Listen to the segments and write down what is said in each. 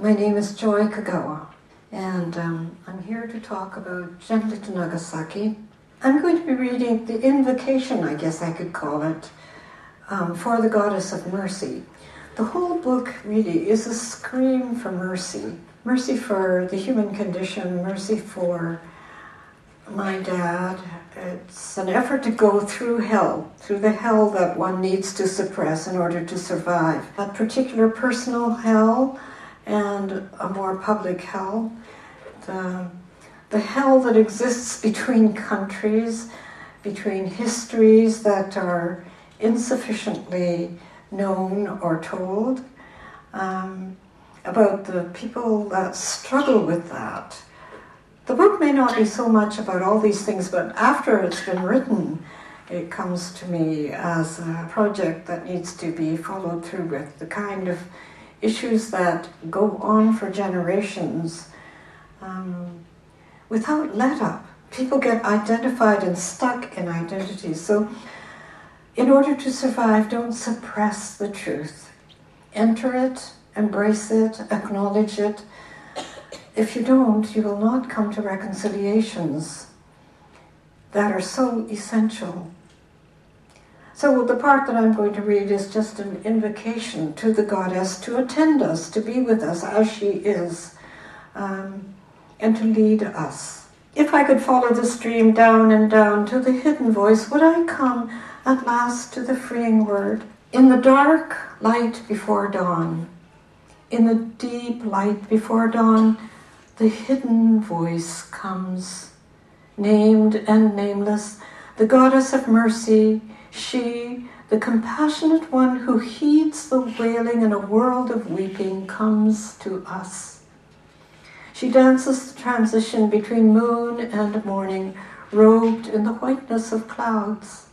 My name is Joy Kogawa, and um, I'm here to talk about Gently to Nagasaki. I'm going to be reading the invocation, I guess I could call it, um, for the Goddess of Mercy. The whole book really is a scream for mercy mercy for the human condition, mercy for my dad. It's an effort to go through hell, through the hell that one needs to suppress in order to survive. A particular personal hell and a more public hell. The, the hell that exists between countries, between histories that are insufficiently known or told, um, about the people that struggle with that. The book may not be so much about all these things, but after it's been written, it comes to me as a project that needs to be followed through with the kind of issues that go on for generations um, without let up. People get identified and stuck in identities. So, in order to survive, don't suppress the truth. Enter it, embrace it, acknowledge it. If you don't, you will not come to reconciliations that are so essential so the part that I'm going to read is just an invocation to the goddess to attend us, to be with us as she is, um, and to lead us. If I could follow the stream down and down to the hidden voice, would I come at last to the freeing word? In the dark light before dawn, in the deep light before dawn, the hidden voice comes, named and nameless, the goddess of mercy she, the compassionate one who heeds the wailing in a world of weeping, comes to us. She dances the transition between moon and morning, robed in the whiteness of clouds.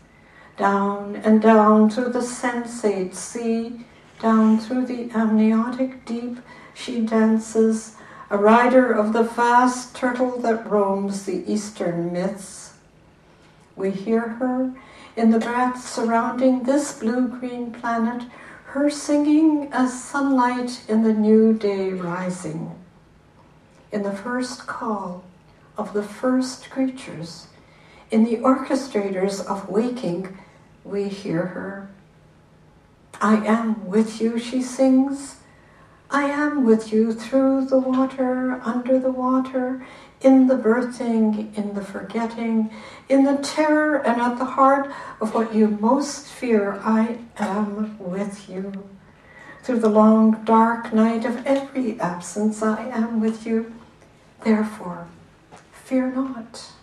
Down and down through the sensate sea, down through the amniotic deep, she dances, a rider of the vast turtle that roams the eastern myths. We hear her in the breath surrounding this blue green planet, her singing as sunlight in the new day rising. In the first call of the first creatures, in the orchestrators of waking, we hear her. I am with you, she sings. I am with you through the water, under the water, in the birthing, in the forgetting, in the terror, and at the heart of what you most fear, I am with you. Through the long, dark night of every absence, I am with you. Therefore, fear not.